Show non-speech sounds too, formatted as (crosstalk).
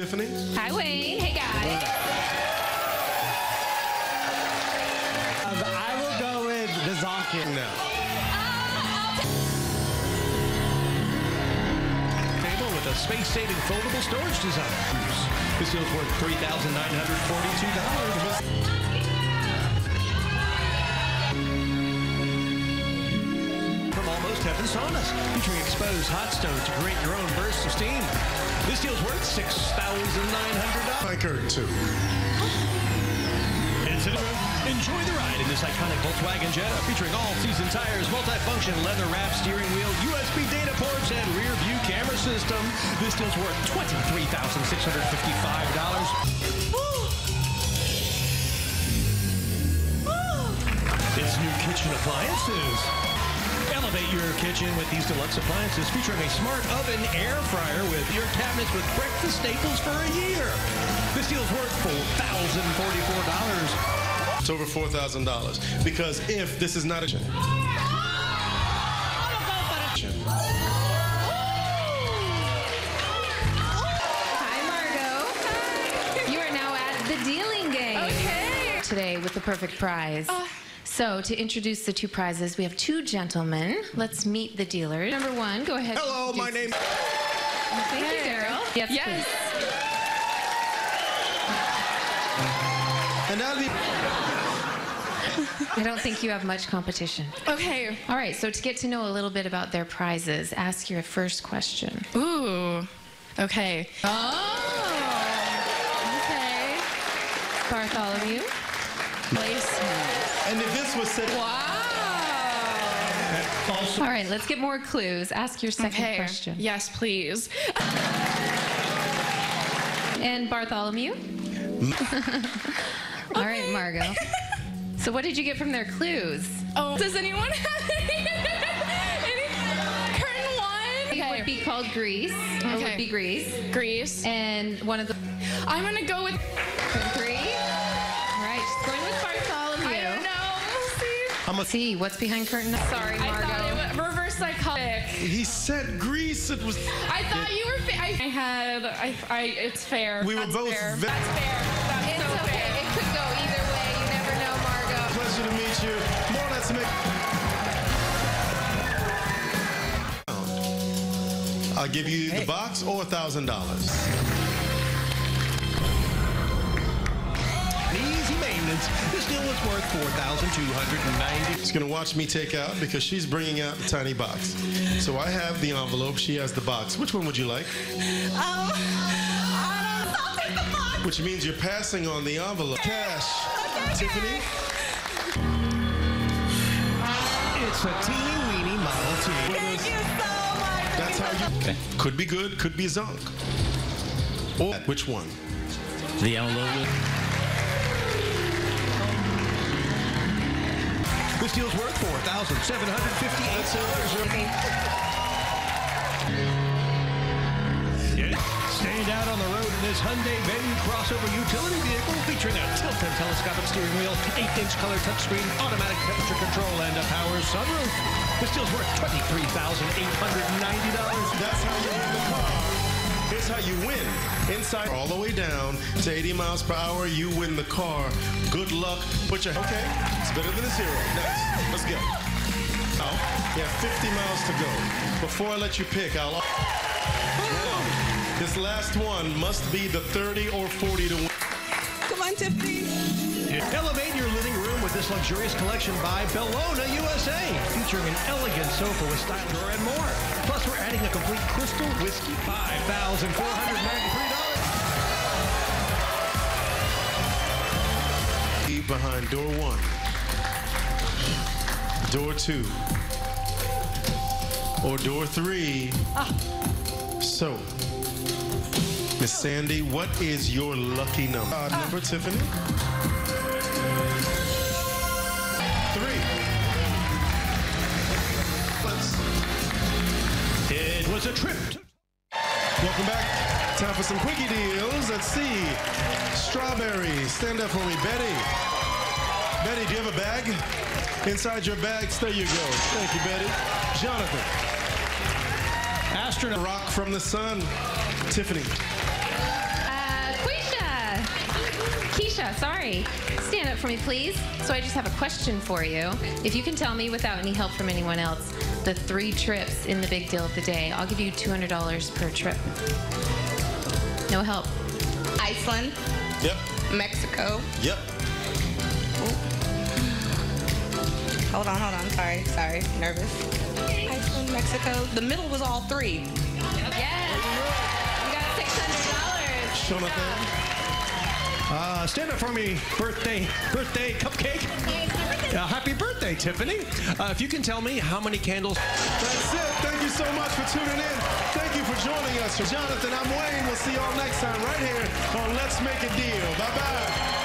Tiffany? Hi, Wayne. Hey, guys. Um, I will go with the Zonkin. No. Table with a space-saving foldable storage design. This deal's worth $3,942. From Almost Heaven Saunas, featuring exposed hot stones to create your own bursts of steam. This deal's worth $6,900. My Kurt, too. Enjoy the ride in this iconic Volkswagen Jetta featuring all-season tires, multi-function leather wrap steering wheel, USB data ports, and rear view camera system. This deal's worth $23,655. It's new kitchen appliances. Elevate your kitchen with these deluxe appliances featuring a smart oven air fryer with your cabinets with breakfast staples for a year. This deal's worth $4,044. It's over $4,000. Because if this is not a... Hi, Margot. You are now at the dealing game. Okay. Today with the perfect prize. Oh, so, to introduce the two prizes, we have two gentlemen. Let's meet the dealers. Number one, go ahead. Hello, my name... Thank you, Daryl. Yes, Yes. And now the... please. I don't think you have much competition. Okay. All right, so to get to know a little bit about their prizes, ask your first question. Ooh. Okay. Oh. Okay. Bartholomew. Placement. And if this was said... Wow. All right, let's get more clues. Ask your second Okay. question. Yes, please. And Bartholomew? (laughs) All right, Margot. So, what did you get from their clues? Oh. Does anyone have any? any? Curtain one. Okay. It would be called Grease. It would be Grease. Grease. And one of the I'm gonna go with. three. I'm a... See, what's behind curtain? Sorry, I Margot. thought it was reverse psychotic. He said Greece. It was... I thought you were. Fa- I, I had. I, I. It's fair. We were That's both Fair. That's fair. That's it's so okay. fair. It could go either way. You never know, Margot. Pleasure to meet you. More let's make... I'll give you the box or a $1,000. Easy maintenance. This deal was worth 4,290. She's gonna watch me take out because she's bringing out the tiny box. So I have the envelope, she has the box. Which one would you like? Um, I don't. I'll take the box. Which means you're passing on the envelope. Cash. Tiffany? It's a teeny weeny Model T. Thank you so much. That's how you. Okay. Could be good, could be zonk. Or which one? The envelope. This deal's worth $4,758. Yeah. Stand out on the road in this Hyundai Venue crossover utility vehicle featuring a tilt-and telescopic steering wheel, 8-inch color touchscreen, automatic temperature control, and a power sunroof. This deal's worth $23,890. How you win. Inside, all the way down to 80 miles per hour, you win the car. Good luck. Put your okay. It's better than a zero. Next, let's go. Now, you have 50 miles to go. Before I let you pick, I'll. Now, this last one must be the 30 or 40 to win. Come on, Tiffany. This luxurious collection by Bellona USA, featuring an elegant sofa with style drawer and more. Plus, we're adding a complete crystal whiskey, $5,493. Behind door one, door two, or door three. So, Miss Sandy, what is your lucky number? Uh, number, Tiffany? It was a trip. to- Welcome back. Time for some quickie deals. Let's see. Strawberries. Stand up for me, Betty. Betty, do you have a bag? Inside your bags, there you go. Thank you, Betty. Jonathan. Astronaut. Rock from the sun. Tiffany. Uh, Keisha. Keisha, sorry. Stand up for me, please. So I just have a question for you. If you can tell me without any help from anyone else, the three trips in the big deal of the day, I'll give you $200 per trip. No help. Iceland, Yep. Mexico. Yep. Hold on, hold on. Sorry, sorry. Nervous. Iceland, Mexico. The middle was all three. Yes. You got $600. Jonathan. Uh, stand up for me, birthday, birthday cupcake. Uh, happy birthday, Tiffany. Uh, if you can tell me how many candles. That's it. Thank you so much for tuning in. Thank you for joining us. For Jonathan, I'm Wayne. We'll see you all next time right here on Let's Make a Deal. Bye bye.